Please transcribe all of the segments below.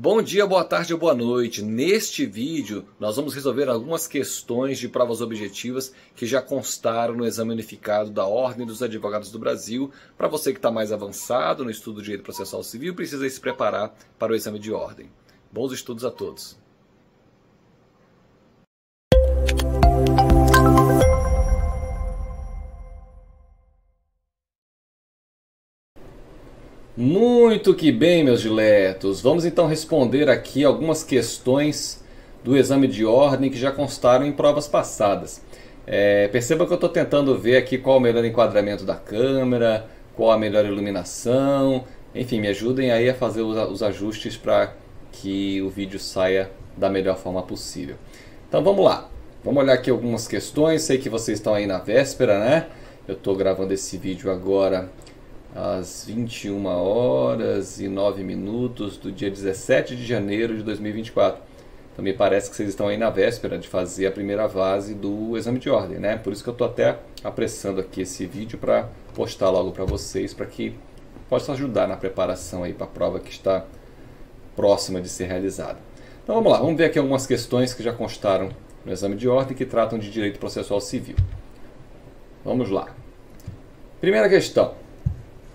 Bom dia, boa tarde boa noite. Neste vídeo, nós vamos resolver algumas questões de provas objetivas que já constaram no exame unificado da Ordem dos Advogados do Brasil. Para você que está mais avançado no estudo de direito processual civil, precisa se preparar para o exame de ordem. Bons estudos a todos. Muito que bem, meus diletos. Vamos então responder aqui algumas questões do exame de ordem que já constaram em provas passadas. É, perceba que eu estou tentando ver aqui qual o melhor enquadramento da câmera, qual a melhor iluminação. Enfim, me ajudem aí a fazer os ajustes para que o vídeo saia da melhor forma possível. Então vamos lá. Vamos olhar aqui algumas questões. Sei que vocês estão aí na véspera, né? Eu estou gravando esse vídeo agora às 21 horas e 9 minutos do dia 17 de janeiro de 2024. Então me parece que vocês estão aí na véspera de fazer a primeira fase do exame de ordem, né? Por isso que eu estou até apressando aqui esse vídeo para postar logo para vocês, para que possa ajudar na preparação aí para a prova que está próxima de ser realizada. Então vamos lá, vamos ver aqui algumas questões que já constaram no exame de ordem que tratam de direito processual civil. Vamos lá. Primeira questão.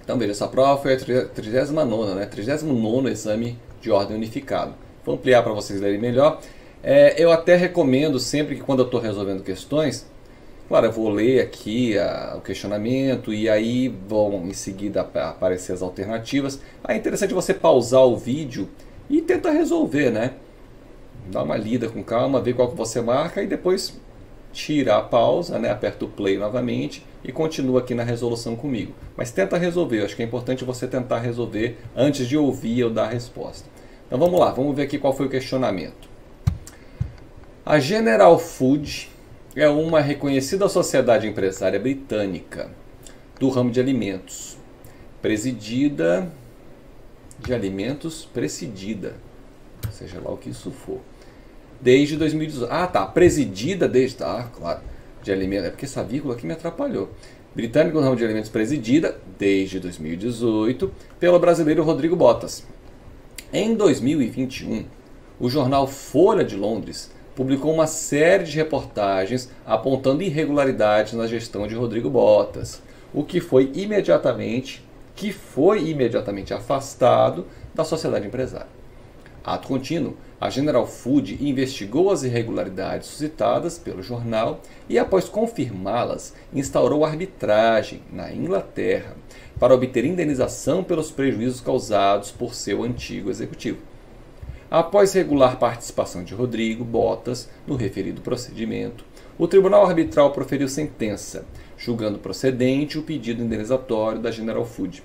Então, veja, essa prova foi a 39, né? 39 exame de ordem unificado. Vou ampliar para vocês lerem melhor. É, eu até recomendo sempre que quando eu estou resolvendo questões, claro, eu vou ler aqui a, o questionamento e aí vão em seguida aparecer as alternativas. Aí é interessante você pausar o vídeo e tentar resolver, né? Dá uma lida com calma, ver qual que você marca e depois tira a pausa, né? aperta o play novamente e continua aqui na resolução comigo. Mas tenta resolver, eu acho que é importante você tentar resolver antes de ouvir eu dar a resposta. Então vamos lá, vamos ver aqui qual foi o questionamento. A General Food é uma reconhecida sociedade empresária britânica do ramo de alimentos, presidida de alimentos presidida, seja lá o que isso for desde 2018. Ah, tá. Presidida desde. Ah, claro. De alimentos. É porque essa vírgula aqui me atrapalhou. Britânico no ramo de alimentos presidida desde 2018 pelo brasileiro Rodrigo Botas. Em 2021, o jornal Folha de Londres publicou uma série de reportagens apontando irregularidades na gestão de Rodrigo Botas, o que foi imediatamente que foi imediatamente afastado da sociedade empresária. Ato contínuo, a General Food investigou as irregularidades suscitadas pelo jornal e, após confirmá-las, instaurou arbitragem na Inglaterra para obter indenização pelos prejuízos causados por seu antigo executivo. Após regular participação de Rodrigo Botas no referido procedimento, o Tribunal Arbitral proferiu sentença, julgando procedente o pedido indenizatório da General Food.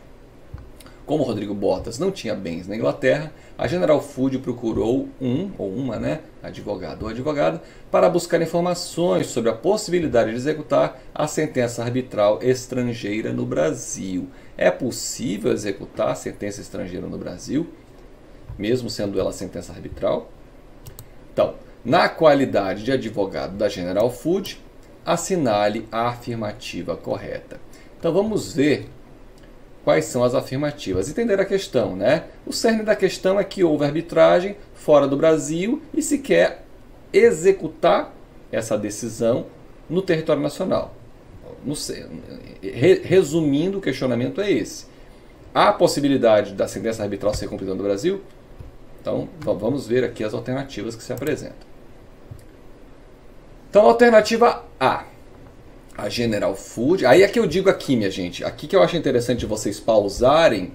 Como Rodrigo Botas não tinha bens na Inglaterra, a General Food procurou um ou uma, né, advogado ou advogada, para buscar informações sobre a possibilidade de executar a sentença arbitral estrangeira no Brasil. É possível executar a sentença estrangeira no Brasil, mesmo sendo ela sentença arbitral? Então, na qualidade de advogado da General Food, assinale a afirmativa correta. Então vamos ver quais são as afirmativas. Entender a questão, né? O cerne da questão é que houve arbitragem fora do Brasil e se quer executar essa decisão no território nacional. No, resumindo, o questionamento é esse. Há possibilidade da sentença arbitral ser cumprida no Brasil? Então, vamos ver aqui as alternativas que se apresentam. Então, alternativa A a General Food. Aí é que eu digo aqui, minha gente. Aqui que eu acho interessante vocês pausarem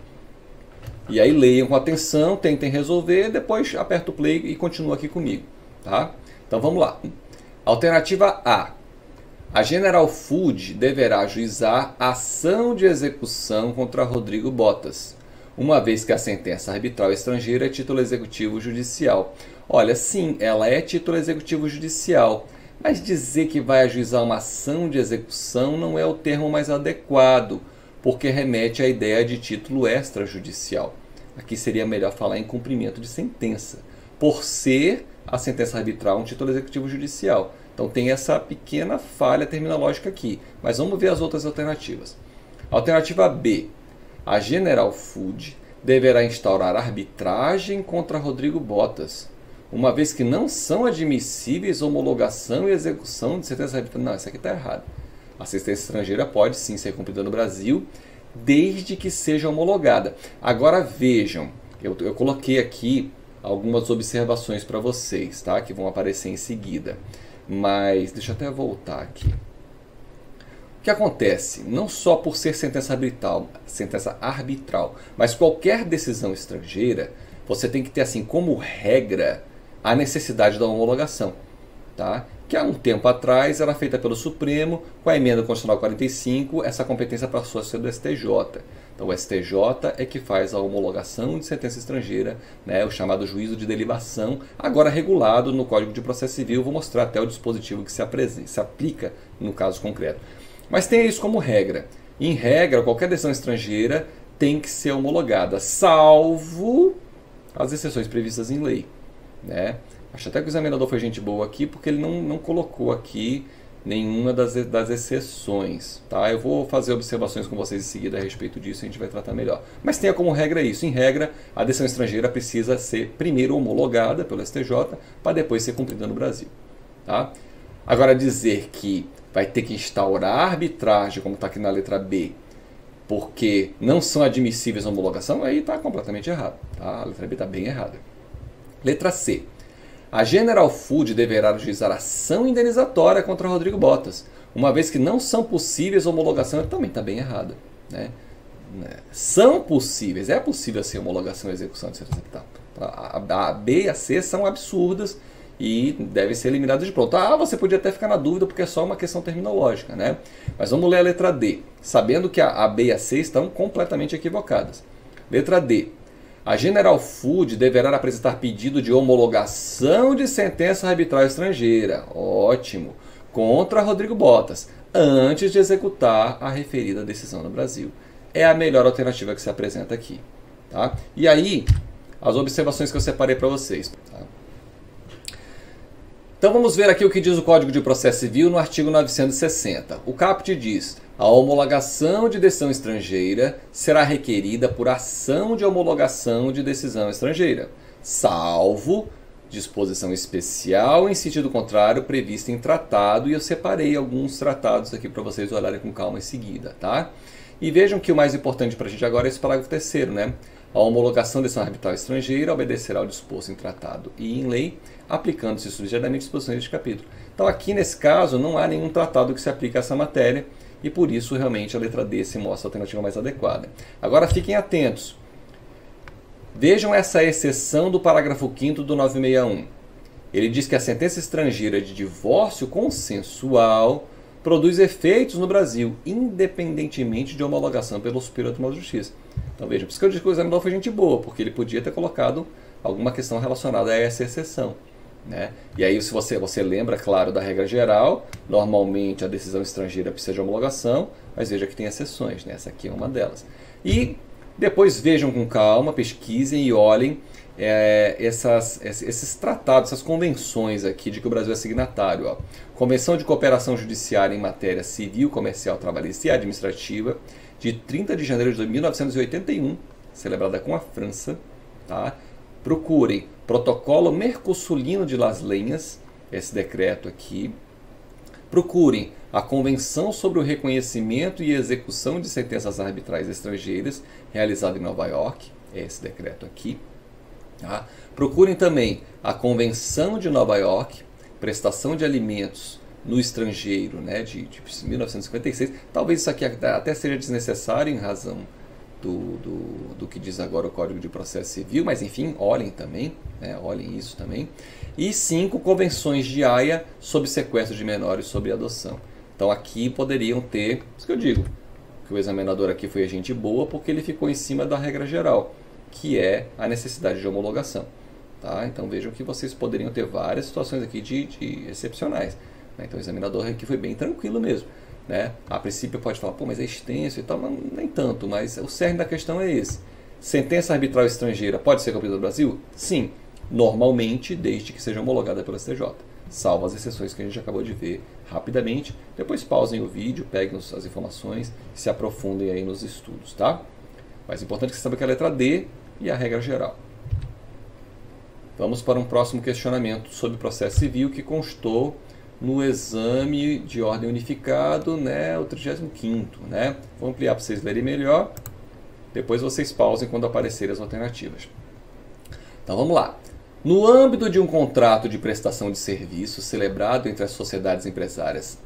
e aí leiam com atenção, tentem resolver, depois aperta o play e continua aqui comigo, tá? Então vamos lá. Alternativa A. A General Food deverá ajuizar ação de execução contra Rodrigo Botas, uma vez que a sentença arbitral estrangeira é título executivo judicial. Olha, sim, ela é título executivo judicial. Mas dizer que vai ajuizar uma ação de execução não é o termo mais adequado, porque remete à ideia de título extrajudicial. Aqui seria melhor falar em cumprimento de sentença, por ser a sentença arbitral um título executivo judicial. Então tem essa pequena falha terminológica aqui. Mas vamos ver as outras alternativas. Alternativa B. A General Food deverá instaurar arbitragem contra Rodrigo Botas, uma vez que não são admissíveis homologação e execução de sentença arbitrária. Não, isso aqui está errado. Assistência estrangeira pode sim ser cumprida no Brasil, desde que seja homologada. Agora vejam, eu, eu coloquei aqui algumas observações para vocês, tá? Que vão aparecer em seguida. Mas deixa eu até voltar aqui. O que acontece? Não só por ser sentença arbitral, sentença arbitral, mas qualquer decisão estrangeira, você tem que ter assim como regra a necessidade da homologação, tá? Que há um tempo atrás era feita pelo Supremo, com a emenda constitucional 45, essa competência passou a ser do STJ. Então o STJ é que faz a homologação de sentença estrangeira, né, o chamado juízo de delibação, agora regulado no Código de Processo Civil. Vou mostrar até o dispositivo que se, se aplica no caso concreto. Mas tenha isso como regra. Em regra, qualquer decisão estrangeira tem que ser homologada, salvo as exceções previstas em lei. Né? Acho até que o examinador foi gente boa aqui, porque ele não, não colocou aqui nenhuma das, das exceções. Tá? Eu vou fazer observações com vocês em seguida a respeito disso a gente vai tratar melhor. Mas tenha como regra isso. Em regra, a decisão estrangeira precisa ser primeiro homologada pelo STJ para depois ser cumprida no Brasil. Tá? Agora, dizer que vai ter que instaurar arbitragem, como está aqui na letra B, porque não são admissíveis a homologação, aí está completamente errado. Tá? A letra B está bem errada. Letra C. A General Food deverá ajuizar ação indenizatória contra Rodrigo Botas, uma vez que não são possíveis homologação, também está bem errado. Né? São possíveis, é possível ser homologação e execução de certidão A, a B e a C são absurdas e devem ser eliminadas de pronto. Ah, você podia até ficar na dúvida porque é só uma questão terminológica, né? Mas vamos ler a letra D, sabendo que a B e a C estão completamente equivocadas. Letra D. A General Food deverá apresentar pedido de homologação de sentença arbitral estrangeira. Ótimo. Contra Rodrigo Botas, antes de executar a referida decisão no Brasil. É a melhor alternativa que se apresenta aqui. Tá? E aí, as observações que eu separei para vocês. Tá? Então vamos ver aqui o que diz o Código de Processo Civil no artigo 960. O caput diz: a homologação de decisão estrangeira será requerida por ação de homologação de decisão estrangeira, salvo disposição especial em sentido contrário prevista em tratado, e eu separei alguns tratados aqui para vocês olharem com calma em seguida, tá? E vejam que o mais importante para a gente agora é esse parágrafo terceiro, né? A homologação de decisão arbitral estrangeira obedecerá ao disposto em tratado e em lei, aplicando-se subsidiariamente disposições deste capítulo. Então, aqui nesse caso, não há nenhum tratado que se aplique a essa matéria e por isso realmente a letra D se mostra a alternativa mais adequada. Agora fiquem atentos. Vejam essa exceção do parágrafo 5 do 961. Ele diz que a sentença estrangeira de divórcio consensual produz efeitos no Brasil, independentemente de homologação pelo Superior Tribunal de Justiça. Então vejam, por isso que eu disse que o examinador foi gente boa, porque ele podia ter colocado alguma questão relacionada a essa exceção. Né? E aí, se você, você lembra, claro, da regra geral, normalmente a decisão estrangeira precisa de homologação, mas veja que tem exceções, né? essa aqui é uma delas. E depois vejam com calma, pesquisem e olhem é, essas, esses tratados, essas convenções aqui de que o Brasil é signatário. Ó. Convenção de Cooperação Judiciária em Matéria Civil, Comercial, Trabalhista e Administrativa, de 30 de janeiro de 1981, celebrada com a França. Tá? Procurem Protocolo Mercosulino de Las Lenhas, esse decreto aqui. Procurem a Convenção sobre o Reconhecimento e Execução de Sentenças Arbitrais Estrangeiras, realizada em Nova York, é esse decreto aqui. Tá? Procurem também a Convenção de Nova York, Prestação de Alimentos no Estrangeiro, né, de, de 1956. Talvez isso aqui até seja desnecessário em razão do, do, do, que diz agora o Código de Processo Civil, mas enfim, olhem também, né, olhem isso também. E cinco convenções de Haia sobre sequestro de menores sobre adoção. Então aqui poderiam ter, isso que eu digo, que o examinador aqui foi gente boa porque ele ficou em cima da regra geral, que é a necessidade de homologação. Tá? Então vejam que vocês poderiam ter várias situações aqui de, de excepcionais. Né? Então o examinador aqui foi bem tranquilo mesmo. Né? A princípio pode falar, pô, mas é extenso e tal, mas nem tanto, mas o cerne da questão é esse. Sentença arbitral estrangeira pode ser cumprida no Brasil? Sim, normalmente, desde que seja homologada pelo STJ, salvo as exceções que a gente acabou de ver rapidamente. Depois pausem o vídeo, peguem as informações se aprofundem aí nos estudos, tá? Mas é importante que você saiba que é a letra D e a regra geral. Vamos para um próximo questionamento sobre processo civil que constou no exame de ordem unificado, né, o 35º, né? Vou ampliar para vocês lerem melhor. Depois vocês pausem quando aparecerem as alternativas. Então vamos lá. No âmbito de um contrato de prestação de serviço celebrado entre as sociedades empresárias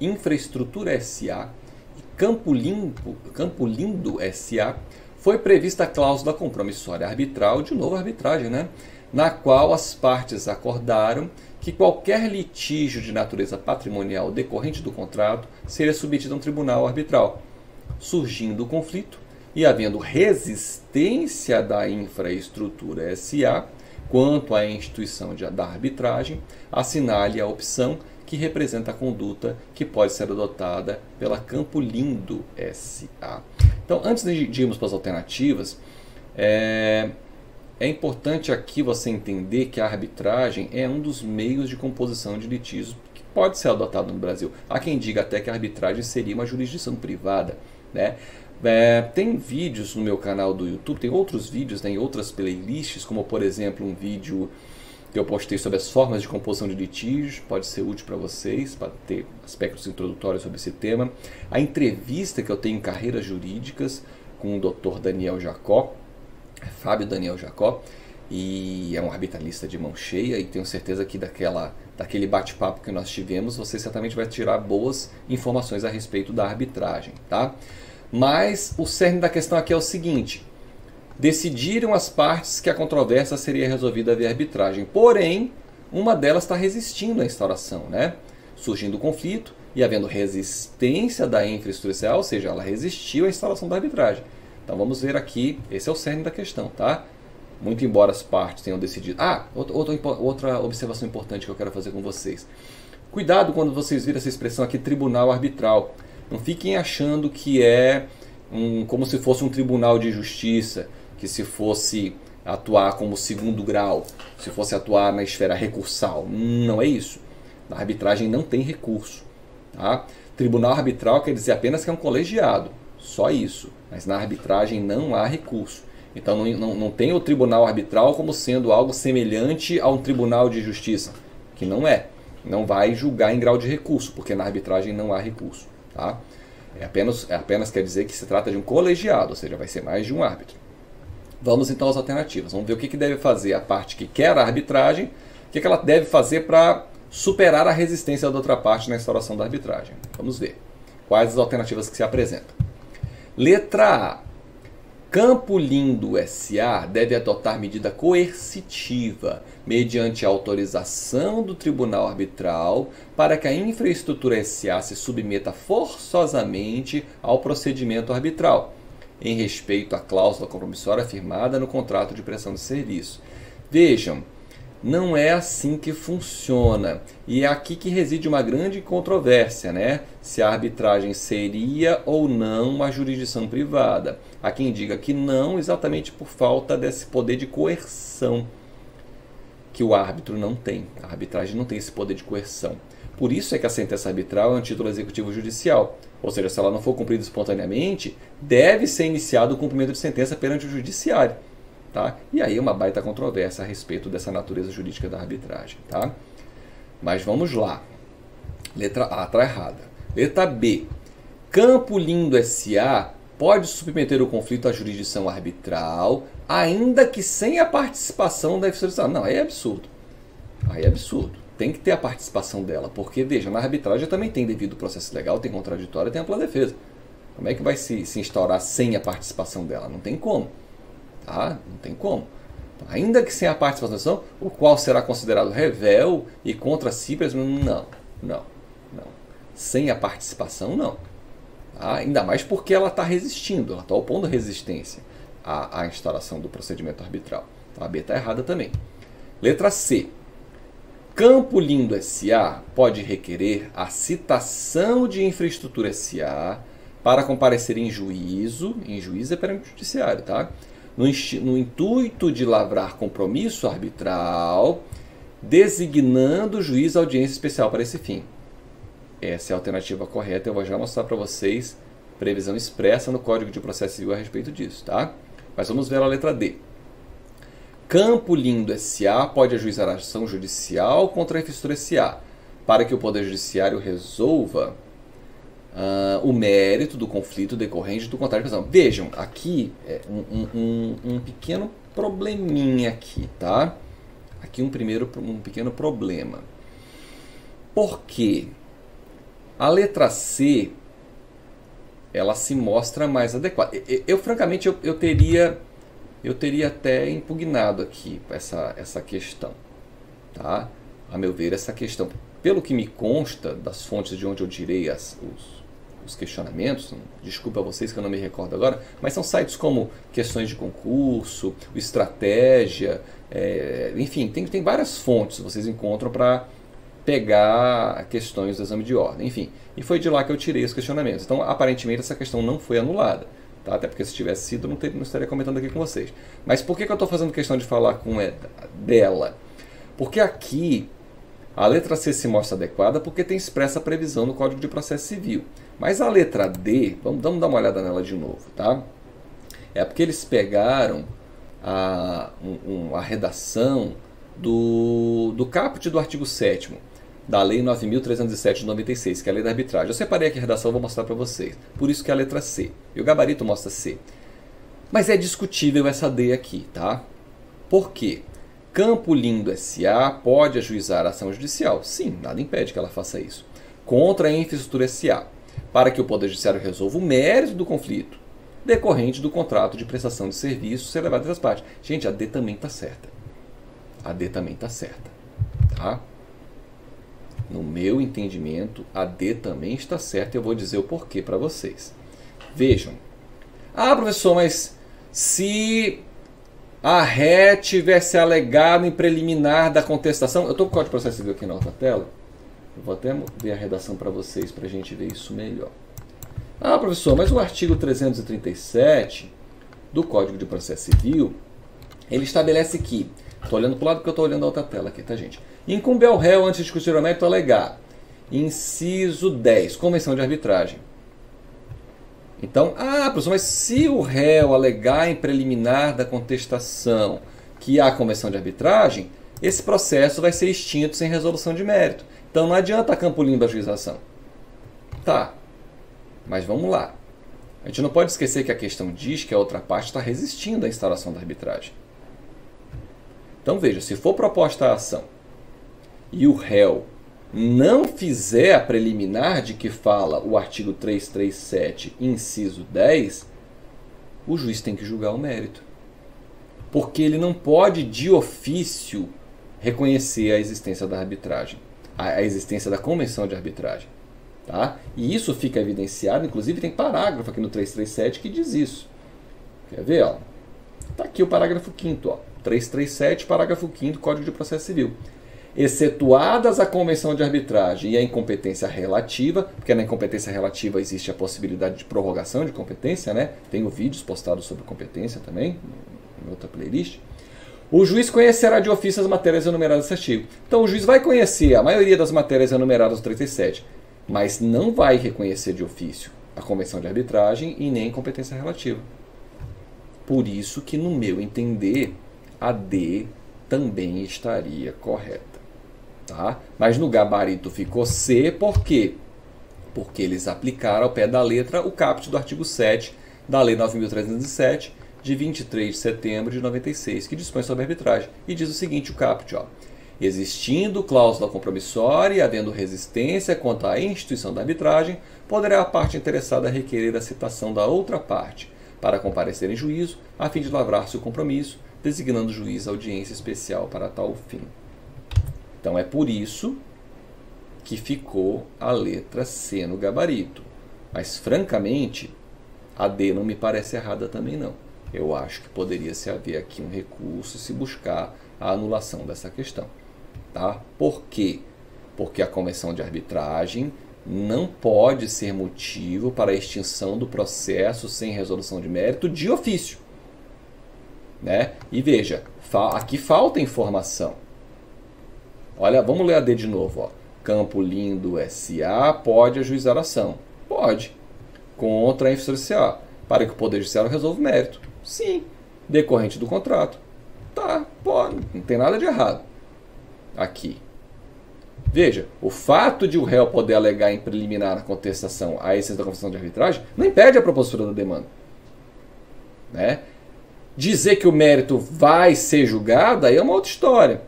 Infraestrutura SA e Campo, Limpo, Campo Lindo SA, foi prevista a cláusula compromissória arbitral, de novo arbitragem, né? na qual as partes acordaram que qualquer litígio de natureza patrimonial decorrente do contrato seria submetido a um tribunal arbitral. Surgindo o conflito e havendo resistência da infraestrutura SA, quanto à instituição de, da arbitragem, assinale a opção que representa a conduta que pode ser adotada pela Campo Lindo SA. Então, antes de irmos para as alternativas, é, é importante aqui você entender que a arbitragem é um dos meios de composição de litígios que pode ser adotado no Brasil. Há quem diga até que a arbitragem seria uma jurisdição privada. Né? É, tem vídeos no meu canal do YouTube, tem outros vídeos, tem outras playlists, como por exemplo um vídeo que eu postei sobre as formas de composição de litígios, pode ser útil para vocês, para ter aspectos introdutórios sobre esse tema. A entrevista que eu tenho em Carreiras Jurídicas com o Dr. Daniel Jacó, Fábio Daniel Jacó, e é um arbitralista de mão cheia e tenho certeza que daquela, daquele bate-papo que nós tivemos, você certamente vai tirar boas informações a respeito da arbitragem, tá? Mas o cerne da questão aqui é o seguinte: decidiram as partes que a controvérsia seria resolvida via arbitragem. Porém, uma delas está resistindo à instauração, né? Surgindo o conflito e havendo resistência da infraestrutura, ou seja, ela resistiu à instalação da arbitragem. Então vamos ver aqui, esse é o cerne da questão, tá? Muito embora as partes tenham decidido. Ah, outra, outra observação importante que eu quero fazer com vocês. Cuidado quando vocês viram essa expressão aqui, tribunal arbitral. Não fiquem achando que é um, como se fosse um tribunal de justiça, que se fosse atuar como segundo grau, se fosse atuar na esfera recursal. Não é isso. Na arbitragem não tem recurso. Tá? Tribunal arbitral quer dizer apenas que é um colegiado, só isso. Mas na arbitragem não há recurso. Então não, não, não tem o tribunal arbitral como sendo algo semelhante a um tribunal de justiça, que não é. Não vai julgar em grau de recurso, porque na arbitragem não há recurso. Tá? É apenas, é apenas quer dizer que se trata de um colegiado, ou seja, vai ser mais de um árbitro. Vamos então às alternativas. Vamos ver o que, que deve fazer a parte que quer a arbitragem, o que, que ela deve fazer para superar a resistência da outra parte na instauração da arbitragem. Vamos ver quais as alternativas que se apresentam. Letra A. Campo Lindo SA deve adotar medida coercitiva, mediante autorização do Tribunal Arbitral, para que a infraestrutura SA se submeta forçosamente ao procedimento arbitral, em respeito à cláusula compromissória firmada no contrato de prestação de serviço. Vejam, não é assim que funciona. E é aqui que reside uma grande controvérsia, né? Se a arbitragem seria ou não uma jurisdição privada. Há quem diga que não, exatamente por falta desse poder de coerção que o árbitro não tem. A arbitragem não tem esse poder de coerção. Por isso é que a sentença arbitral é um título executivo judicial. Ou seja, se ela não for cumprida espontaneamente, deve ser iniciado o cumprimento de sentença perante o judiciário. Tá? E aí uma baita controvérsia a respeito dessa natureza jurídica da arbitragem. Tá? Mas vamos lá. Letra A está errada. Letra B. Campo Lindo SA pode submeter o conflito à jurisdição arbitral, ainda que sem a participação da instituição. Não, aí é absurdo. Aí é absurdo. Tem que ter a participação dela, porque, veja, na arbitragem também tem devido processo legal, tem contraditório, tem ampla defesa. Como é que vai se, se instaurar sem a participação dela? Não tem como. Tá? Não tem como. Ainda que sem a participação, o qual será considerado revel e contra si mesmo, não, não, não. Sem a participação, não. Tá? Ainda mais porque ela está resistindo, ela está opondo resistência à, à instalação do procedimento arbitral. Então a B está errada também. Letra C. Campo Lindo SA pode requerer a citação de infraestrutura SA para comparecer em juízo, em juízo é perante o judiciário, tá? No, no intuito de lavrar compromisso arbitral, designando o juiz audiência especial para esse fim. Essa é a alternativa correta, eu vou já mostrar para vocês previsão expressa no Código de Processo Civil a respeito disso, tá? Mas vamos ver a letra D. Campo Lindo S.A. pode ajuizar ação judicial contra a Infraestrutura S.A. para que o Poder Judiciário resolva uh, o mérito do conflito decorrente do contrato de prisão. Vejam, aqui é um, um, um, pequeno probleminha aqui, tá? Aqui um primeiro um pequeno problema. Por quê? A letra C ela se mostra mais adequada. Eu, eu francamente, eu, eu, teria eu teria até impugnado aqui essa, essa questão, tá? A meu ver, essa questão, pelo que me consta das fontes de onde eu tirei as, os, os questionamentos, desculpa a vocês que eu não me recordo agora, mas são sites como Questões de Concurso, Estratégia, é, enfim, tem, tem várias fontes que vocês encontram para pegar questões do exame de ordem, enfim. E foi de lá que eu tirei os questionamentos. Então, aparentemente, essa questão não foi anulada. Tá? Até porque se tivesse sido, não, ter, não estaria comentando aqui com vocês. Mas por que, que eu estou fazendo questão de falar com ela, dela? Porque aqui a letra C se mostra adequada porque tem expressa previsão no Código de Processo Civil. Mas a letra D, vamos, vamos dar uma olhada nela de novo, tá? É porque eles pegaram a, um, a redação do, do caput do artigo 7 da Lei 9.307 de 96, que é a Lei da Arbitragem. Eu separei aqui a redação, vou mostrar para vocês. Por isso que é a letra C. E o gabarito mostra C. Mas é discutível essa D aqui, tá? Por quê? Campo Lindo SA pode ajuizar a ação judicial? Sim, nada impede que ela faça isso. Contra a Infraestrutura SA para que o Poder Judiciário resolva o mérito do conflito decorrente do contrato de prestação de serviços ser levado às partes. Gente, a D também está certa. A D também está certa. Tá? No meu entendimento, a D também está certa e eu vou dizer o porquê para vocês. Vejam. Ah, professor, mas se a ré tivesse alegado em preliminar da contestação. Eu estou com o Código de Processo Civil aqui na outra tela. Eu vou até ver a redação para vocês, para a gente ver isso melhor. Ah, professor, mas o artigo 337 do Código de Processo Civil, ele estabelece que, estou olhando para o lado porque eu estou olhando a outra tela aqui, tá, gente? Incumbe ao réu, antes de discutir o mérito, alegar. Inciso 10, Convenção de Arbitragem. Então, ah, professor, mas se o réu alegar em preliminar da contestação que há convenção de arbitragem, esse processo vai ser extinto sem resolução de mérito. Então não adianta campo limpo a juização. Tá, mas vamos lá. A gente não pode esquecer que a questão diz que a outra parte está resistindo à instalação da arbitragem. Então veja, se for proposta a ação e o réu não fizer a preliminar de que fala o artigo 337, inciso 10, o juiz tem que julgar o mérito. Porque ele não pode, de ofício, reconhecer a existência da arbitragem a, existência da convenção de arbitragem. Tá? E isso fica evidenciado, inclusive tem parágrafo aqui no 337 que diz isso. Quer ver? Está aqui o parágrafo 5 ó. 337, parágrafo 5 Código de Processo Civil. Excetuadas a convenção de arbitragem e a incompetência relativa, porque na incompetência relativa existe a possibilidade de prorrogação de competência, né? Tenho vídeos postados sobre competência também, em outra playlist. O juiz conhecerá de ofício as matérias enumeradas nesse artigo. Então, o juiz vai conhecer a maioria das matérias enumeradas no 37, mas não vai reconhecer de ofício a convenção de arbitragem e nem competência relativa. Por isso que, no meu entender, a D também estaria correta. Tá? Mas no gabarito ficou C, por quê? Porque eles aplicaram ao pé da letra o caput do artigo 7 da Lei 9.307, de 23 de setembro de 96, que dispõe sobre arbitragem. E diz o seguinte, o caput, ó. Existindo cláusula compromissória e havendo resistência quanto à instituição da arbitragem, poderá a parte interessada requerer a citação da outra parte para comparecer em juízo, a fim de lavrar-se o compromisso, designando o juiz audiência especial para tal fim. Então é por isso que ficou a letra C no gabarito. Mas francamente, a D não me parece errada também não eu acho que poderia se haver aqui um recurso se buscar a anulação dessa questão. Tá? Por quê? Porque a convenção de arbitragem não pode ser motivo para a extinção do processo sem resolução de mérito de ofício. Né? E veja, aqui falta informação. Olha, vamos ler a D de novo. Ó. Campo Lindo SA pode ajuizar ação. Pode. contra a judicial, para que o Poder Judiciário resolva o mérito. Sim, decorrente do contrato. Tá, pode, não tem nada de errado aqui. Veja, o fato de o réu poder alegar em preliminar na contestação a essência da confissão de arbitragem não impede a propositura da demanda. Né? Dizer que o mérito vai ser julgado aí é uma outra história.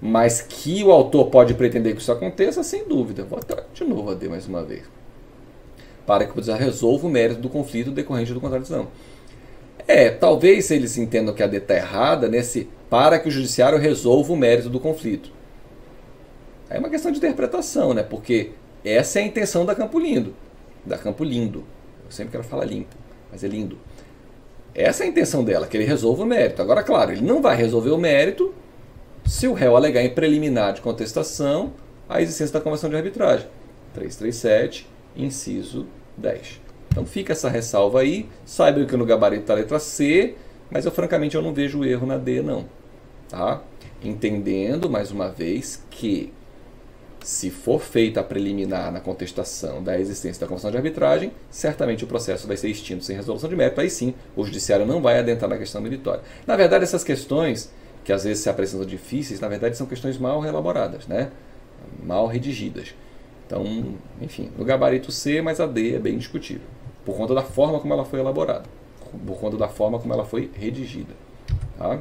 Mas que o autor pode pretender que isso aconteça, sem dúvida. Vou até de novo a D mais uma vez. Para que o juiz resolva o mérito do conflito decorrente do contradição. É, talvez eles entendam que a D está errada nesse para que o judiciário resolva o mérito do conflito. É uma questão de interpretação, né? Porque essa é a intenção da Campo Lindo. Da Campo Lindo. Eu sempre quero falar limpo, mas é lindo. Essa é a intenção dela, que ele resolva o mérito. Agora, claro, ele não vai resolver o mérito se o réu alegar em preliminar de contestação a existência da convenção de arbitragem. 337, inciso 10. Então fica essa ressalva aí. Saiba que no gabarito está a letra C, mas eu francamente eu não vejo erro na D não. Tá? Entendendo, mais uma vez, que se for feita a preliminar na contestação da existência da convenção de arbitragem, certamente o processo vai ser extinto sem resolução de mérito. Aí sim, o judiciário não vai adentrar na questão meritória. Na verdade, essas questões, que às vezes se apresentam difíceis, na verdade são questões mal elaboradas, né? mal redigidas. Então, enfim, no gabarito C, mas a D é bem discutível, por conta da forma como ela foi elaborada, por conta da forma como ela foi redigida. Tá?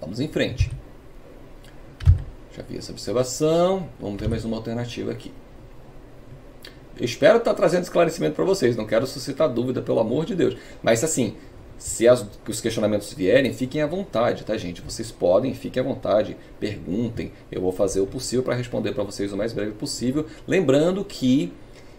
Vamos em frente. Já vi essa observação. Vamos ver mais uma alternativa aqui. Eu espero estar trazendo esclarecimento para vocês. Não quero suscitar dúvida, pelo amor de Deus. Mas assim, se as, os questionamentos vierem, fiquem à vontade, tá, gente? Vocês podem, fiquem à vontade, perguntem. Eu vou fazer o possível para responder para vocês o mais breve possível. Lembrando que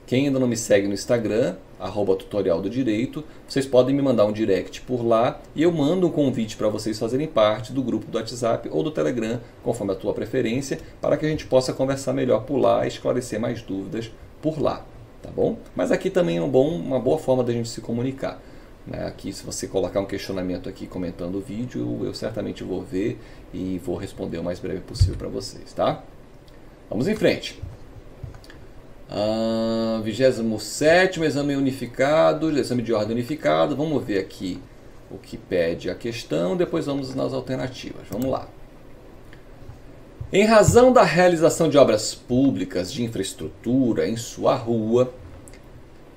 quem ainda não me segue no Instagram, arroba tutorial do direito, vocês podem me mandar um direct por lá e eu mando um convite para vocês fazerem parte do grupo do WhatsApp ou do Telegram, conforme a tua preferência, para que a gente possa conversar melhor por lá e esclarecer mais dúvidas por lá, tá bom? Mas aqui também é um bom, uma boa forma da gente se comunicar. Né? Aqui, se você colocar um questionamento aqui comentando o vídeo, eu certamente vou ver e vou responder o mais breve possível para vocês, tá? Vamos em frente. Uh, 27 exame unificado, exame de ordem unificado. Vamos ver aqui o que pede a questão, depois vamos nas alternativas. Vamos lá. Em razão da realização de obras públicas de infraestrutura em sua rua,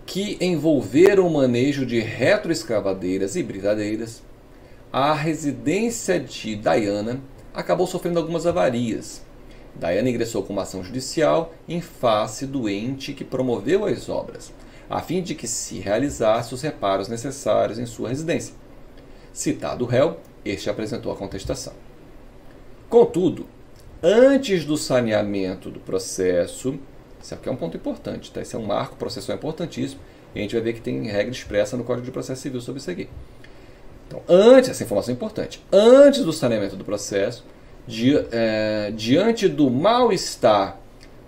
que envolveram o manejo de retroescavadeiras e britadeiras, a residência de Diana acabou sofrendo algumas avarias Diana ingressou com uma ação judicial em face do ente que promoveu as obras, a fim de que se realizasse os reparos necessários em sua residência. Citado o réu, este apresentou a contestação. Contudo, antes do saneamento do processo, isso aqui é um ponto importante, tá? esse é um marco processual importantíssimo, e a gente vai ver que tem regra expressa no Código de Processo Civil sobre isso aqui. Então, antes, essa informação é importante, antes do saneamento do processo, di, é, diante do mal-estar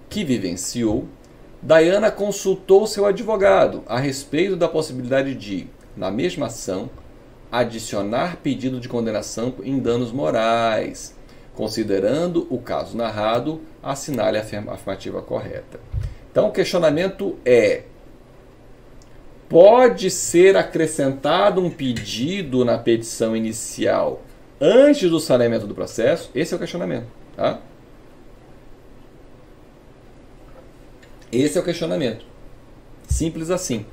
que vivenciou, Diana consultou seu advogado a respeito da possibilidade de, na mesma ação, adicionar pedido de condenação em danos morais, considerando o caso narrado, assinale a afirmativa correta. Então, o questionamento é: pode ser acrescentado um pedido na petição inicial antes do saneamento do processo? Esse é o questionamento. Tá? Esse é o questionamento. Simples assim.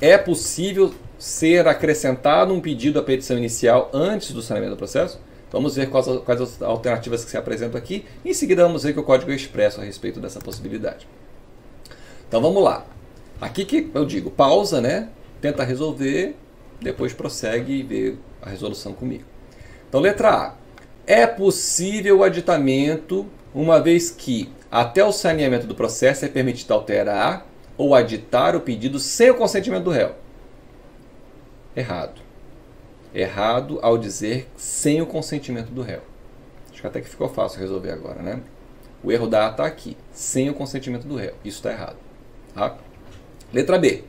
É possível ser acrescentado um pedido à petição inicial antes do saneamento do processo? Vamos ver quais, quais as alternativas que se apresentam aqui. Em seguida, vamos ver que o código é expresso a respeito dessa possibilidade. Então vamos lá. Aqui que eu digo, pausa, né? Tenta resolver, depois prossegue e vê a resolução comigo. Então, letra A. É possível o aditamento, uma vez que, até o saneamento do processo, é permitido alterar ou aditar o pedido sem o consentimento do réu. Errado. Errado ao dizer sem o consentimento do réu. Acho que até que ficou fácil resolver agora, né? O erro da A está aqui, sem o consentimento do réu. Isso está errado. Tá? Letra B.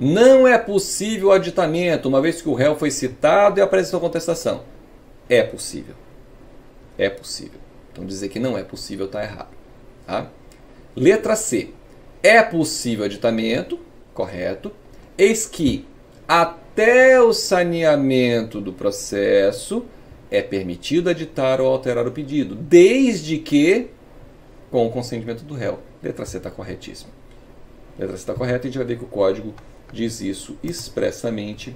Não é possível o aditamento, uma vez que o réu foi citado e apresentou contestação. É possível. É possível. Então dizer que não é possível está errado. Tá? Letra C. É possível aditamento, correto, Eis que até o saneamento do processo é permitido editar ou alterar o pedido, desde que com o consentimento do réu. Letra C está corretíssima. Letra C está correta e a gente vai ver que o código diz isso expressamente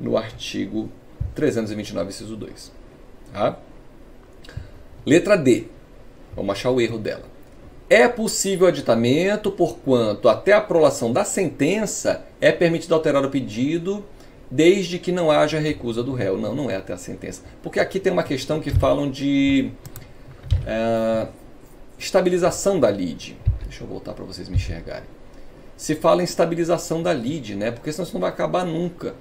no artigo 329, inciso 2. Tá? Letra D. Vamos achar o erro dela. É possível aditamento, porquanto até a aprovação da sentença é permitido alterar o pedido, desde que não haja recusa do réu. Não, não é até a sentença. Porque aqui tem uma questão que falam de é, estabilização da lide. Deixa eu voltar para vocês me enxergarem. Se fala em estabilização da lide, né? Porque senão isso não vai acabar nunca.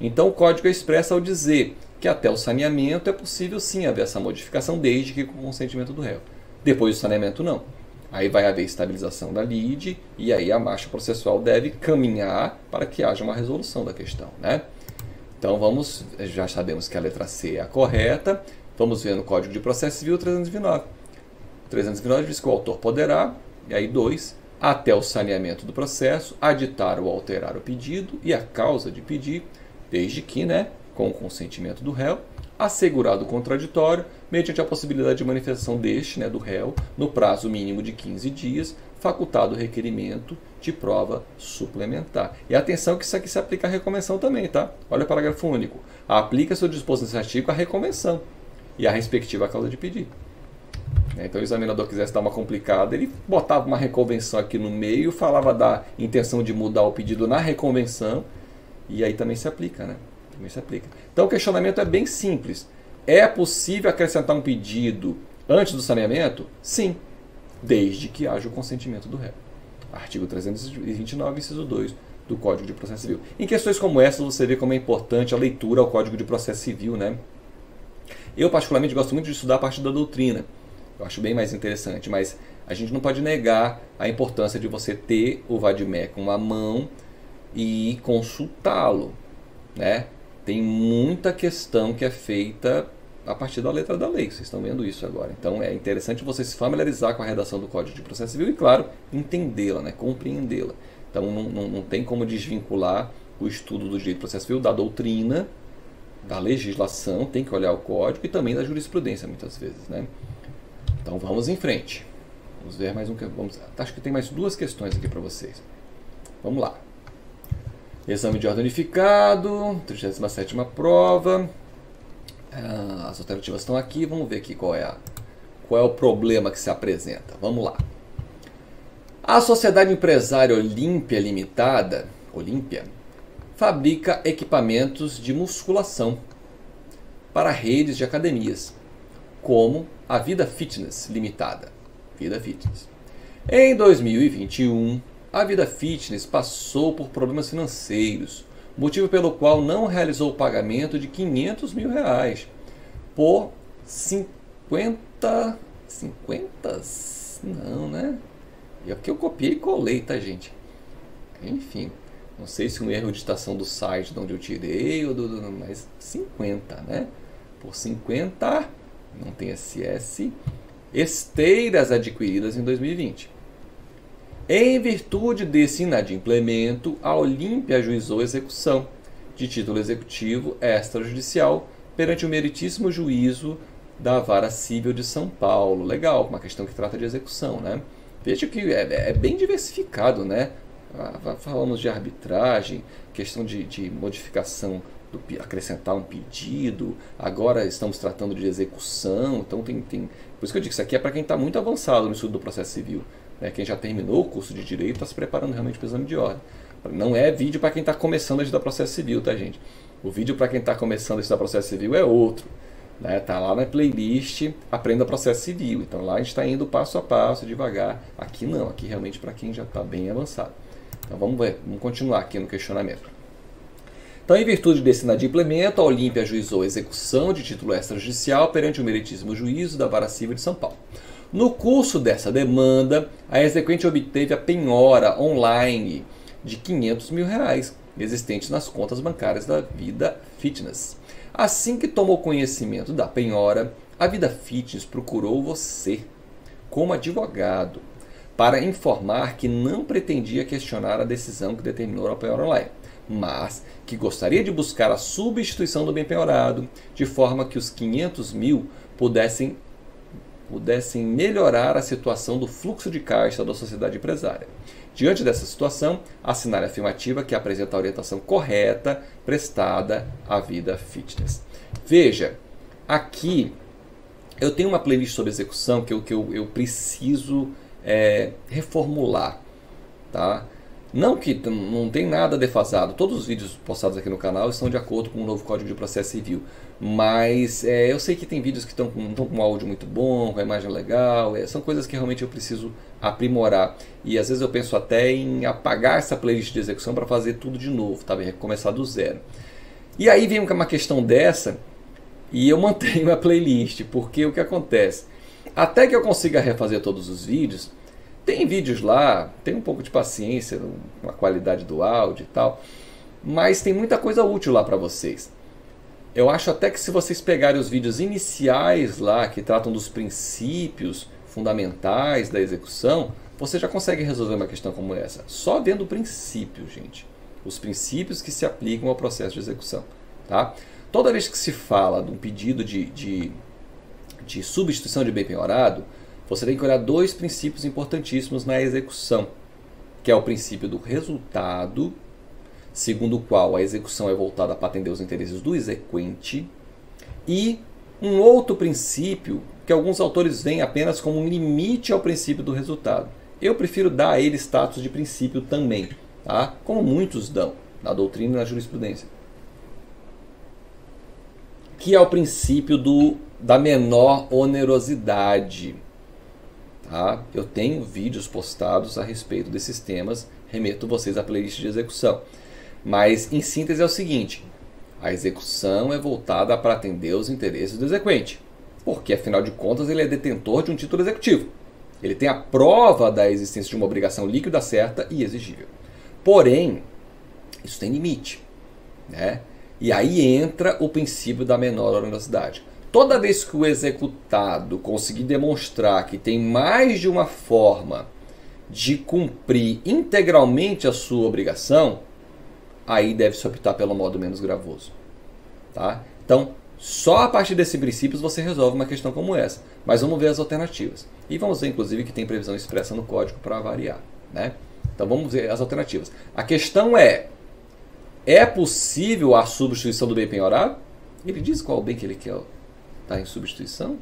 Então o código expressa ao dizer que até o saneamento é possível sim haver essa modificação, desde que com consentimento do réu. Depois do saneamento, não. Aí vai haver estabilização da lide e aí a marcha processual deve caminhar para que haja uma resolução da questão, né? Então vamos, já sabemos que a letra C é a correta. Vamos ver no Código de Processo Civil 329. 329 diz que o autor poderá, e aí 2, até o saneamento do processo, aditar ou alterar o pedido e a causa de pedir, desde que, né, com o consentimento do réu, assegurado o contraditório, mediante a possibilidade de manifestação deste, né, do réu, no prazo mínimo de 15 dias, facultado o requerimento de prova suplementar. E atenção que isso aqui se aplica à reconvenção também, tá? Olha o parágrafo único. Aplica-se o disposto nesse artigo à reconvenção e à respectiva causa de pedido. Então o examinador quisesse dar uma complicada, ele botava uma reconvenção aqui no meio, falava da intenção de mudar o pedido na reconvenção, e aí também se aplica, né? Também se aplica. Então o questionamento é bem simples. É possível acrescentar um pedido antes do saneamento? Sim, desde que haja o consentimento do réu. Artigo 329, inciso 2 do Código de Processo Civil. Em questões como essa, você vê como é importante a leitura ao Código de Processo Civil, né? Eu, particularmente, gosto muito de estudar a parte da doutrina. Eu acho bem mais interessante, mas a gente não pode negar a importância de você ter o Vadimec com uma mão e consultá-lo, né? Tem muita questão que é feita a partir da letra da lei, vocês estão vendo isso agora. Então é interessante você se familiarizar com a redação do Código de Processo Civil e, claro, entendê-la, né? compreendê-la. Então não, não, não tem como desvincular o estudo do direito do processo civil da doutrina, da legislação, tem que olhar o código e também da jurisprudência, muitas vezes. Né? Então vamos em frente. Vamos ver mais um. Vamos, acho que tem mais duas questões aqui para vocês. Vamos lá. Exame de ordem unificado, 37 prova. Ah, as alternativas estão aqui, vamos ver aqui qual é, a, qual é o problema que se apresenta. Vamos lá. A Sociedade Empresária Olímpia Limitada, Olímpia, fabrica equipamentos de musculação para redes de academias, como a Vida Fitness Limitada. Vida Fitness. Em 2021, a Vida Fitness passou por problemas financeiros, motivo pelo qual não realizou o pagamento de 500 mil reais por 50. 50? Não, né? É porque eu copiei e colei, tá, gente? Enfim, não sei se um erro de estação do site de onde eu tirei, ou do, do, mas 50, né? Por 50, não tem SS, esteiras adquiridas em 2020. Em virtude desse inadimplemento, a Olímpia ajuizou execução de título executivo extrajudicial perante o meritíssimo juízo da Vara Civil de São Paulo. Legal, uma questão que trata de execução, né? Veja que é, é bem diversificado, né? Ah, falamos de arbitragem, questão de, de modificação, do, acrescentar um pedido, agora estamos tratando de execução, então tem, tem... Por isso que eu digo, isso aqui é para quem está muito avançado no estudo do processo civil. Né? Quem já terminou o curso de Direito está se preparando realmente para o exame de ordem. Não é vídeo para quem está começando a estudar processo civil, tá, gente? O vídeo para quem está começando a estudar processo civil é outro. Né? Tá lá na playlist Aprenda Processo Civil. Então lá a gente está indo passo a passo, devagar. Aqui não, aqui realmente para quem já está bem avançado. Então vamos ver, vamos continuar aqui no questionamento. Então, em virtude desse inadimplemento, a Olímpia ajuizou a execução de título extrajudicial perante o meritíssimo juízo da Vara Civil de São Paulo. No curso dessa demanda, a exequente obteve a penhora online de 500 mil reais existentes nas contas bancárias da Vida Fitness. Assim que tomou conhecimento da penhora, a Vida Fitness procurou você, como advogado, para informar que não pretendia questionar a decisão que determinou a penhora online, mas que gostaria de buscar a substituição do bem penhorado, de forma que os 500 mil pudessem, pudessem melhorar a situação do fluxo de caixa da sociedade empresária. Diante dessa situação, assinar a afirmativa que apresenta a orientação correta prestada à vida fitness. Veja, aqui eu tenho uma playlist sobre execução que eu, que eu, eu preciso é, reformular. Tá? Não que não tem nada defasado, todos os vídeos postados aqui no canal estão de acordo com o novo Código de Processo Civil, mas é, eu sei que tem vídeos que estão com, um áudio muito bom, com a imagem legal, é, são coisas que realmente eu preciso aprimorar. E às vezes eu penso até em apagar essa playlist de execução para fazer tudo de novo, tá? recomeçar do zero. E aí vem uma questão dessa e eu mantenho a playlist, porque o que acontece? Até que eu consiga refazer todos os vídeos, tem vídeos lá, tem um pouco de paciência com a qualidade do áudio e tal, mas tem muita coisa útil lá para vocês. Eu acho até que se vocês pegarem os vídeos iniciais lá, que tratam dos princípios fundamentais da execução, você já consegue resolver uma questão como essa. Só vendo o princípio, gente. Os princípios que se aplicam ao processo de execução. Tá? Toda vez que se fala de um pedido de, de, de substituição de bem penhorado, você tem que olhar dois princípios importantíssimos na execução, que é o princípio do resultado, segundo o qual a execução é voltada para atender os interesses do exequente, e um outro princípio que alguns autores veem apenas como um limite ao princípio do resultado. Eu prefiro dar a ele status de princípio também, tá? como muitos dão na doutrina e na jurisprudência. Que é o princípio do, da menor onerosidade. Tá? Eu tenho vídeos postados a respeito desses temas, remeto vocês à playlist de execução. Mas, em síntese, é o seguinte: a execução é voltada para atender os interesses do exequente, porque, afinal de contas, ele é detentor de um título executivo. Ele tem a prova da existência de uma obrigação líquida certa e exigível. Porém, isso tem limite. Né? E aí entra o princípio da menor onerosidade. Toda vez que o executado conseguir demonstrar que tem mais de uma forma de cumprir integralmente a sua obrigação, aí deve-se optar pelo modo menos gravoso. Tá? Então, só a partir desses princípios você resolve uma questão como essa. Mas vamos ver as alternativas. E vamos ver, inclusive, que tem previsão expressa no código para variar. Né? Então vamos ver as alternativas. A questão é: é possível a substituição do bem penhorado? Ele diz qual bem que ele quer está em substituição.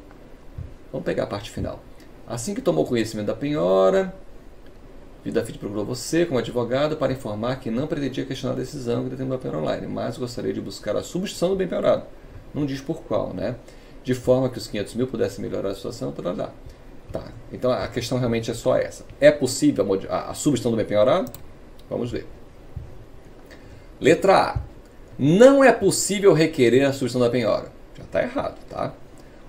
Vamos pegar a parte final. Assim que tomou conhecimento da penhora, VidaFit procurou você, como advogado, para informar que não pretendia questionar a decisão que determinou a penhora online, mas gostaria de buscar a substituição do bem penhorado. Não diz por qual, né? De forma que os 500 mil pudessem melhorar a situação, para dar. Tá. Então a questão realmente é só essa. É possível a, a substituição do bem penhorado? Vamos ver. Letra A. Não é possível requerer a substituição da penhora está errado, tá?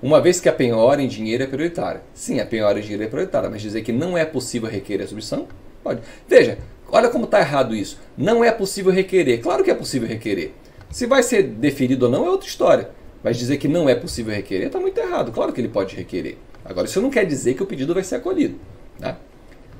Uma vez que a penhora em dinheiro é prioritária. Sim, a penhora em dinheiro é prioritária, mas dizer que não é possível requerer a submissão, pode. Veja, olha como está errado isso. Não é possível requerer. Claro que é possível requerer. Se vai ser deferido ou não é outra história. Mas dizer que não é possível requerer está muito errado. Claro que ele pode requerer. Agora, isso não quer dizer que o pedido vai ser acolhido. Né?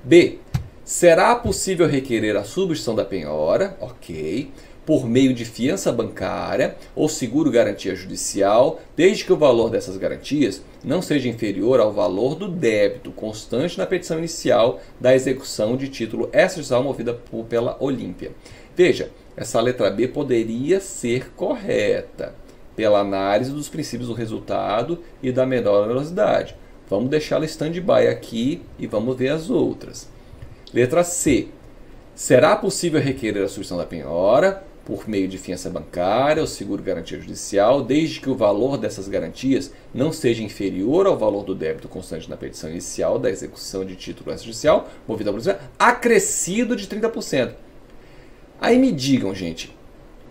B. Será possível requerer a substituição da penhora? Ok por meio de fiança bancária ou seguro garantia judicial, desde que o valor dessas garantias não seja inferior ao valor do débito constante na petição inicial da execução de título extrajudicial movida pela Olímpia. Veja, essa letra B poderia ser correta pela análise dos princípios do resultado e da menor onerosidade. Vamos deixá-la stand-by aqui e vamos ver as outras. Letra C. Será possível requerer a substituição da penhora por meio de fiança bancária ou seguro garantia judicial, desde que o valor dessas garantias não seja inferior ao valor do débito constante na petição inicial da execução de título extrajudicial, movida por acrescido de 30%. Aí me digam, gente,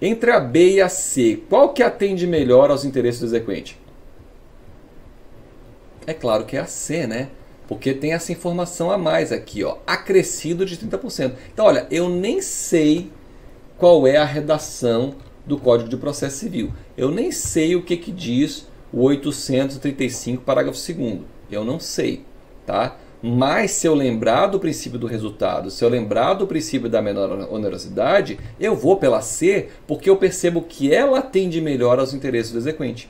entre a B e a C, qual que atende melhor aos interesses do exequente? É claro que é a C, né? Porque tem essa informação a mais aqui, ó, acrescido de 30%. Então, olha, eu nem sei qual é a redação do Código de Processo Civil. Eu nem sei o que, que diz o 835, parágrafo 2 Eu não sei, tá? Mas se eu lembrar do princípio do resultado, se eu lembrar do princípio da menor onerosidade, eu vou pela C porque eu percebo que ela atende melhor aos interesses do exequente.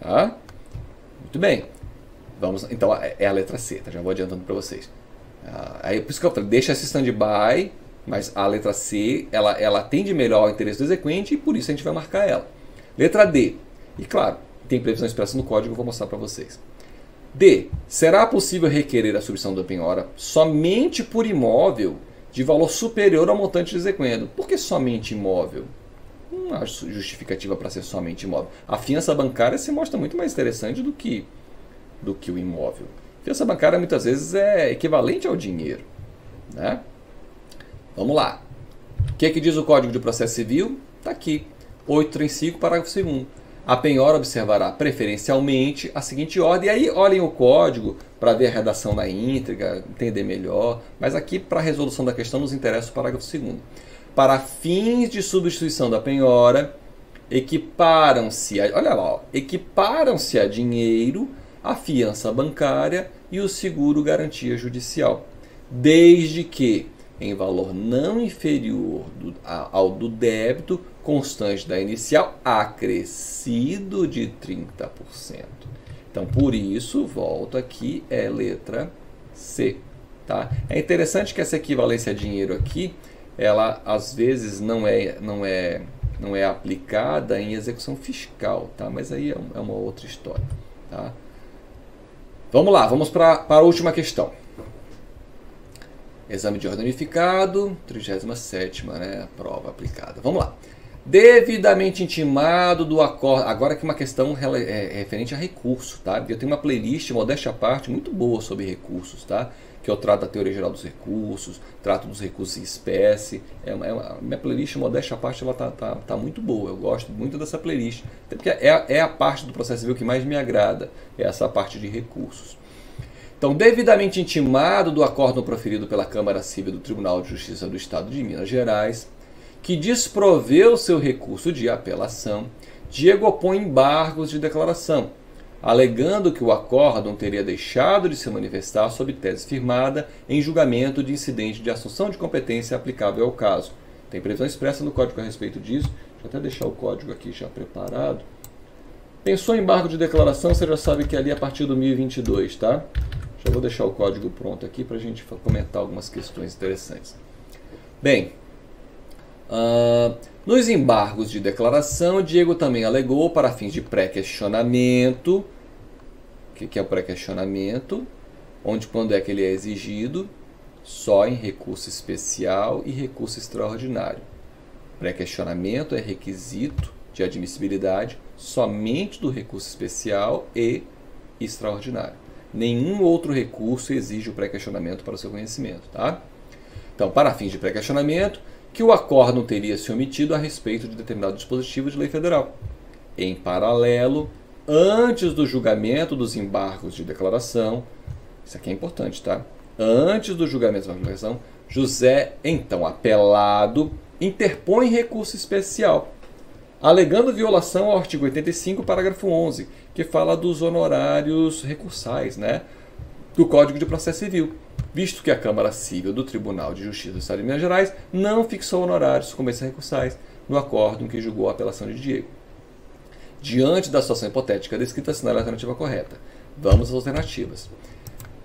Tá? Muito bem. Vamos, então é a letra C, tá? já vou adiantando para vocês. Ah, aí, por isso que eu falei, deixa esse stand-by, mas a letra C ela, ela atende melhor ao interesse do exequente e por isso a gente vai marcar ela. Letra D. E claro, tem previsão expressa no código, eu vou mostrar para vocês. D. Será possível requerer a substituição da penhora somente por imóvel de valor superior ao montante de exequendo. Por que somente imóvel? Não há justificativa para ser somente imóvel. A fiança bancária se mostra muito mais interessante do que, do que o imóvel. A fiança bancária muitas vezes é equivalente ao dinheiro. Né? Vamos lá. O que, é que diz o Código de Processo Civil? Está aqui. 835, parágrafo 2 a penhora observará preferencialmente a seguinte ordem. E aí olhem o código para ver a redação na íntegra, entender melhor. Mas aqui, para a resolução da questão, nos interessa o parágrafo 2 Para fins de substituição da penhora, equiparam-se, olha lá, equiparam-se a dinheiro, a fiança bancária e o seguro garantia judicial, desde que em valor não inferior do, ao do débito constante da inicial, acrescido de 30%. Então, por isso, volto aqui, é letra C. Tá? É interessante que essa equivalência a dinheiro aqui, ela às vezes não é, não é, não é aplicada em execução fiscal, tá? mas aí é, é uma outra história. Tá? Vamos lá, vamos para a última questão. Exame de ordem unificado, 37 né? Prova aplicada. Vamos lá. Devidamente intimado do acordo. Agora aqui uma questão é, referente a recurso, tá? Eu tenho uma playlist, modéstia à parte, muito boa sobre recursos, tá? Que eu trato da teoria geral dos recursos, trato dos recursos em espécie. É uma, é uma minha playlist, modéstia à parte, ela tá, tá, tá muito boa. Eu gosto muito dessa playlist. Até porque é, é a parte do processo civil que mais me agrada, é essa parte de recursos. Então, devidamente intimado do acórdão proferido pela Câmara Civil do Tribunal de Justiça do Estado de Minas Gerais, que desproveu seu recurso de apelação, Diego opõe embargos de declaração, alegando que o acórdão teria deixado de se manifestar sob tese firmada em julgamento de incidente de assunção de competência aplicável ao caso. Tem previsão expressa no código a respeito disso. Deixa eu até deixar o código aqui já preparado. Pensou em embargo de declaração, você já sabe que é ali a partir do 1022, tá? Já vou deixar o código pronto aqui para a gente comentar algumas questões interessantes. Bem, uh, nos embargos de declaração, Diego também alegou para fins de pré-questionamento. O que, que é o pré-questionamento? Onde, quando é que ele é exigido? Só em recurso especial e recurso extraordinário. Pré-questionamento é requisito de admissibilidade somente do recurso especial e extraordinário nenhum outro recurso exige o pré-questionamento para o seu conhecimento. Tá? Então, para fins de pré-questionamento, que o acórdão teria se omitido a respeito de determinado dispositivo de lei federal. Em paralelo, antes do julgamento dos embargos de declaração, isso aqui é importante, tá? Antes do julgamento da declaração, José, então apelado, interpõe recurso especial, alegando violação ao artigo 85, parágrafo 11, que fala dos honorários recursais né, do Código de Processo Civil, visto que a Câmara Civil do Tribunal de Justiça do Estado de Minas Gerais não fixou honorários como esses recursais no acordo em que julgou a apelação de Diego. Diante da situação hipotética descrita, assinale a alternativa correta. Vamos às alternativas.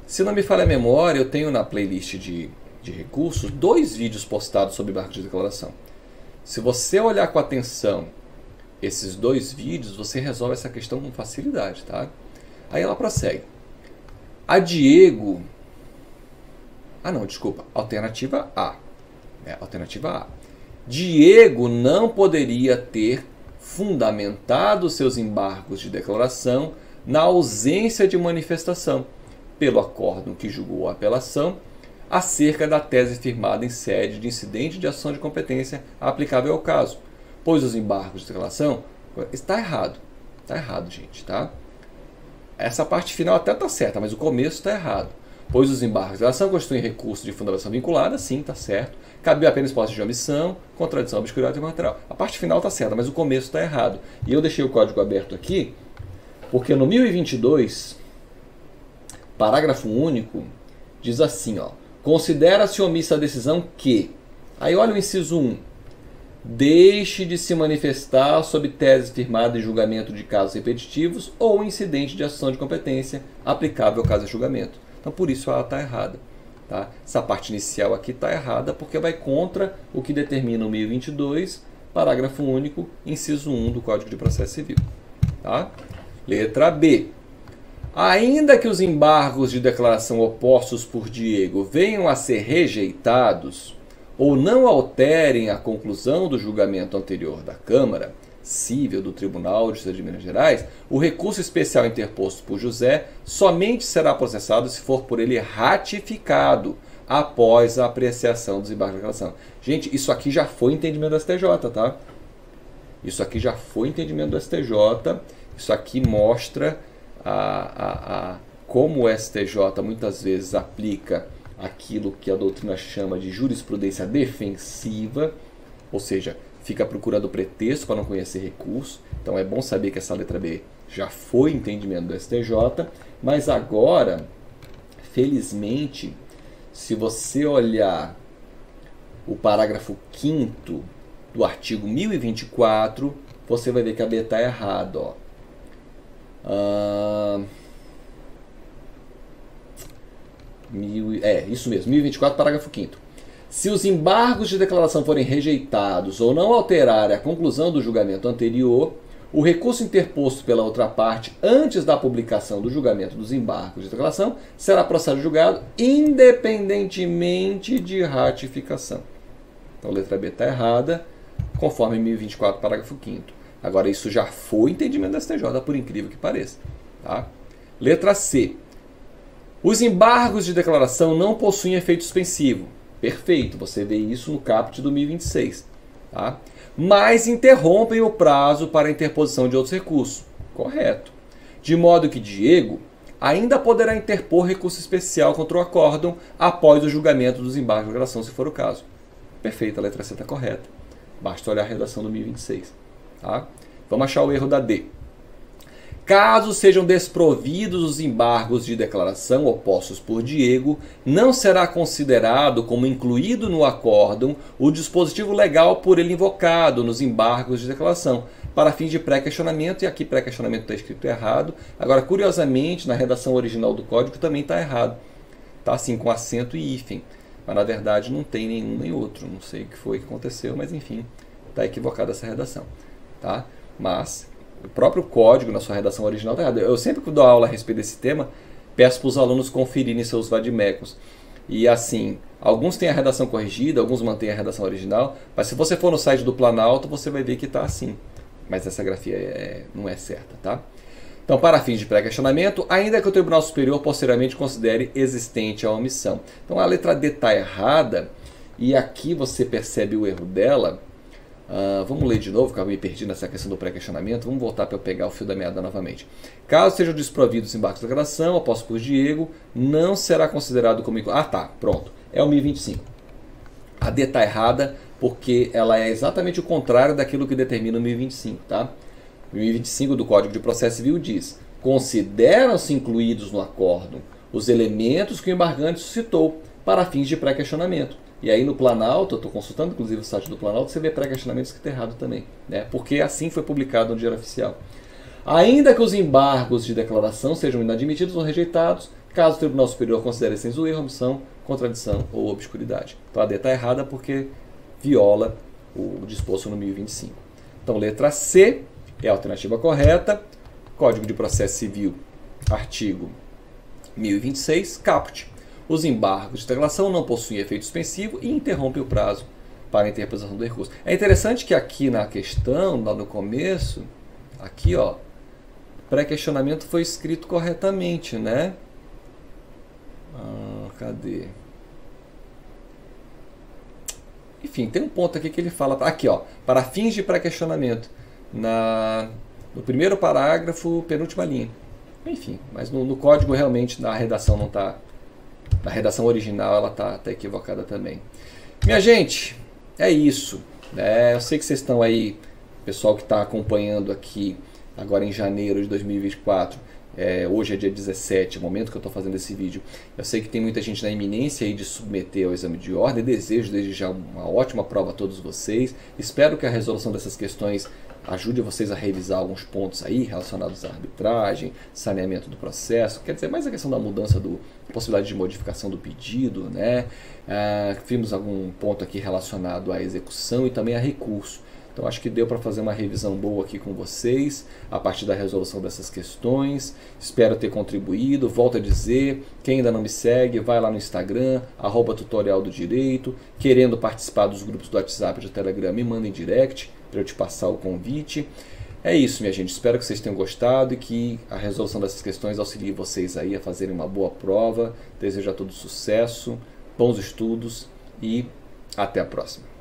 Se não me falha a memória, eu tenho na playlist de, de recursos dois vídeos postados sobre barco de declaração. Se você olhar com atenção esses dois vídeos, você resolve essa questão com facilidade, tá? Aí ela prossegue. A Diego. Ah, não, desculpa. Alternativa A. É, alternativa A. Diego não poderia ter fundamentado seus embargos de declaração na ausência de manifestação, pelo acordo que julgou a apelação, acerca da tese firmada em sede de incidente de ação de competência aplicável ao caso, pois os embargos de declaração está errado. Está errado, gente, tá? Essa parte final até está certa, mas o começo está errado. Pois os embargos de declaração constituem recurso de fundamentação vinculada, sim, está certo. Cabia apenas hipótese de omissão, contradição, obscuridade e colateral. A parte final está certa, mas o começo está errado. E eu deixei o código aberto aqui, porque no 1022, parágrafo único, diz assim, ó. Considera-se omissa a decisão que. Aí olha o inciso 1. Deixe de se manifestar sob tese firmada em julgamento de casos repetitivos ou incidente de ação de competência aplicável ao caso de julgamento. Então, por isso ela está errada. Tá? Essa parte inicial aqui está errada porque vai contra o que determina o 1022, parágrafo único, inciso 1 do Código de Processo Civil. Tá? Letra B. Ainda que os embargos de declaração opostos por Diego venham a ser rejeitados ou não alterem a conclusão do julgamento anterior da Câmara Civil do Tribunal de Justiça de Minas Gerais, o recurso especial interposto por José somente será processado se for por ele ratificado após a apreciação dos embargos de declaração. Gente, isso aqui já foi entendimento do STJ, tá? Isso aqui já foi entendimento do STJ. Isso aqui mostra a, a, a, como o STJ muitas vezes aplica aquilo que a doutrina chama de jurisprudência defensiva, ou seja, fica procurando pretexto para não conhecer recurso. Então é bom saber que essa letra B já foi entendimento do STJ, mas agora, felizmente, se você olhar o parágrafo 5 do artigo 1024, você vai ver que a B está errada. Uh, mil, é, isso mesmo, 1024, parágrafo 5 Se os embargos de declaração forem rejeitados ou não alterarem a conclusão do julgamento anterior, o recurso interposto pela outra parte antes da publicação do julgamento dos embargos de declaração será processado julgado independentemente de ratificação. Então, a letra B está errada, conforme 1024, parágrafo 5 Agora, isso já foi entendimento da STJ, por incrível que pareça. Tá? Letra C. Os embargos de declaração não possuem efeito suspensivo. Perfeito, você vê isso no caput do 1026. Tá? Mas interrompem o prazo para interposição de outros recursos. Correto. De modo que Diego ainda poderá interpor recurso especial contra o acórdão após o julgamento dos embargos de declaração, se for o caso. Perfeito, a letra C está correta. Basta olhar a redação do 1026. Tá? Vamos achar o erro da D. Caso sejam desprovidos os embargos de declaração opostos por Diego, não será considerado como incluído no acórdão o dispositivo legal por ele invocado nos embargos de declaração, para fins de pré-questionamento, e aqui pré-questionamento está escrito errado. Agora, curiosamente, na redação original do código também está errado. Está assim, com acento e hífen. Mas na verdade não tem nenhum nem outro. Não sei o que foi que aconteceu, mas enfim, está equivocada essa redação tá? Mas o próprio código na sua redação original está errado. Eu sempre que dou aula a respeito desse tema, peço para os alunos conferirem seus vademecums. E assim, alguns têm a redação corrigida, alguns mantêm a redação original, mas se você for no site do Planalto, você vai ver que está assim. Mas essa grafia é, não é certa, tá? Então, para fins de pré-questionamento, ainda que o Tribunal Superior posteriormente considere existente a omissão. Então, a letra D está errada, e aqui você percebe o erro dela, Uh, vamos ler de novo, que eu me perdi nessa questão do pré-questionamento. Vamos voltar para eu pegar o fio da meada novamente. Caso sejam desprovidos embarques de declaração, após por Diego, não será considerado como. Ah, tá, pronto. É o 1025. A D está errada porque ela é exatamente o contrário daquilo que determina o 1025, tá? O 1025 do Código de Processo Civil diz: consideram-se incluídos no acordo os elementos que o embargante suscitou para fins de pré-questionamento. E aí no Planalto, eu estou consultando inclusive o site do Planalto, você vê pré-questionamentos que está errado também, né? porque assim foi publicado no Diário Oficial. Ainda que os embargos de declaração sejam inadmitidos ou rejeitados, caso o Tribunal Superior considere sem o omissão, contradição ou obscuridade. Então a D está errada porque viola o disposto no 1025. Então letra C é a alternativa correta. Código de Processo Civil, artigo 1026, caput os embargos de declaração não possuem efeito suspensivo e interrompem o prazo para a interpretação do recurso. É interessante que aqui na questão, lá no começo, aqui ó, pré-questionamento foi escrito corretamente, né? Ah, cadê? Enfim, tem um ponto aqui que ele fala, aqui ó, para fins de pré-questionamento, na no primeiro parágrafo, penúltima linha. Enfim, mas no, no código realmente na redação não está na redação original ela tá, tá equivocada também. Minha gente, é isso. É, eu sei que vocês estão aí, pessoal que está acompanhando aqui agora em janeiro de 2024, É, hoje é dia 17, é o momento que eu estou fazendo esse vídeo. Eu sei que tem muita gente na iminência aí de submeter ao exame de ordem. Desejo desde já uma ótima prova a todos vocês. Espero que a resolução dessas questões ajude vocês a revisar alguns pontos aí relacionados à arbitragem, saneamento do processo, quer dizer, mais a questão da mudança do possibilidade de modificação do pedido, né? Ah, vimos algum ponto aqui relacionado à execução e também a recurso. Então acho que deu para fazer uma revisão boa aqui com vocês a partir da resolução dessas questões. Espero ter contribuído. Volto a dizer, quem ainda não me segue, vai lá no Instagram, arroba tutorial do direito. Querendo participar dos grupos do WhatsApp e do Telegram, me mandem direct para eu te passar o convite. É isso, minha gente. Espero que vocês tenham gostado e que a resolução dessas questões auxilie vocês aí a fazerem uma boa prova. Desejo a todos sucesso, bons estudos e até a próxima.